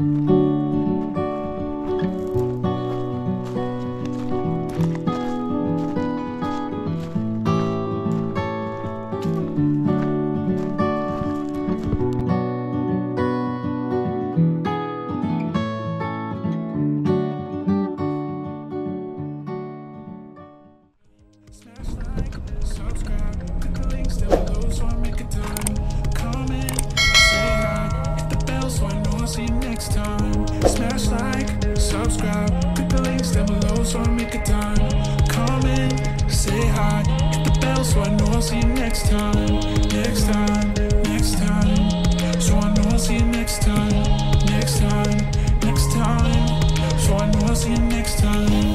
Smash see you next time. Smash like, subscribe. Click the links down below so I make a time. Comment, say hi. Hit the bell so I know I'll see you next time. Next time, next time. So I know I'll see you next time. Next time, next time. So I know I'll see you next time.